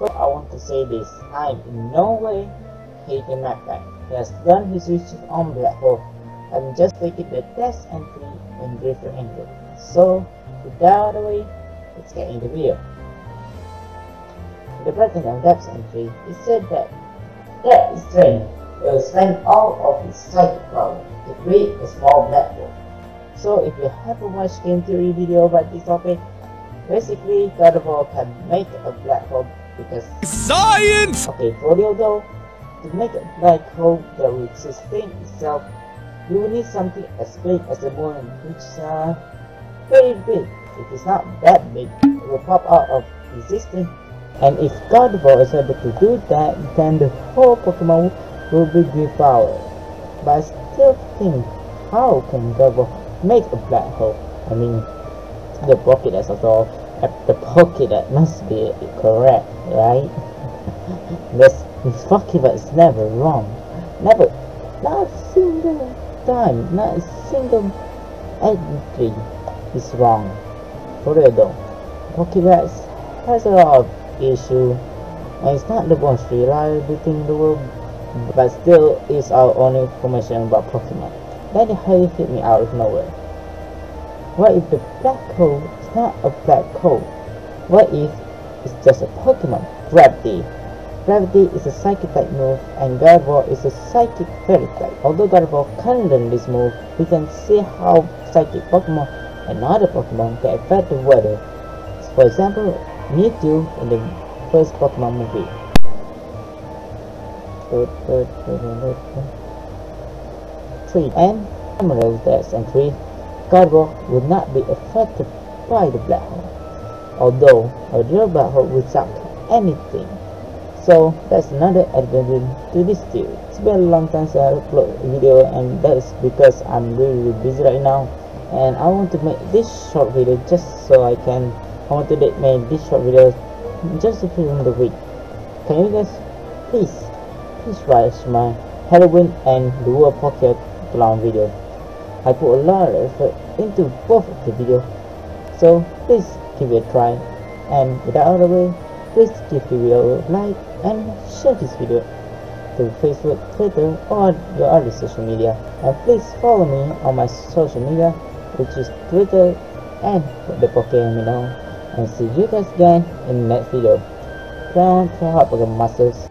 Well, I want to say this. I'm in no way hating MatPat. He has done his research on Black Hole. I'm just taking the test entry in Drifter Android. So, without the way, let's get into the video. The president Labs entry, he said that that is trained will spend all of his psychic power to create a small black hole. So if you haven't watched game theory video about this topic, basically Gardevoir can make a black hole because Science! Okay, for real though, to make a black hole that will sustain itself, you will need something as big as the moon, which is uh, very big. If it's not that big, it will pop out of existence. And if Gardevoir is able to do that, then the whole Pokemon will be devoured. But I still think, how can Gardevoir make a black hole? I mean, the pocket of all, the Pokédex must be correct, right? this, this Pokemon is never wrong. Never, not a single time, not a single entry is wrong. For real though, pocket Pokédex has a lot of issue and it's not the most reliable thing in the world but still is our only information about Pokemon. Then it highly hit me out of nowhere. What if the black hole is not a black hole? What if it's just a Pokemon? Gravity. Gravity is a psychic type move and Gardevoir is a psychic fairy type. Although Gardevoir can learn this move, we can see how psychic Pokemon and other Pokemon can affect the weather. For example, Mewtwo in the first Pokemon movie. And Emerald Dash and three, Gardevoir would not be affected by the black hole. Although a real black hole would suck anything. So that's another advantage to this theory. It's been a long time since I upload a video and that is because I'm really, really busy right now and I want to make this short video just so I can I want to make this short video just a few in the week. Can you guys please please watch my Halloween and World Pocket Clown video. I put a lot of effort into both of the videos. So please give it a try and without other way please give the video a like and share this video to Facebook, Twitter or your other social media and please follow me on my social media which is Twitter and the Pokemon and see you guys again in the next video. Try, try hard Pokemon Masters.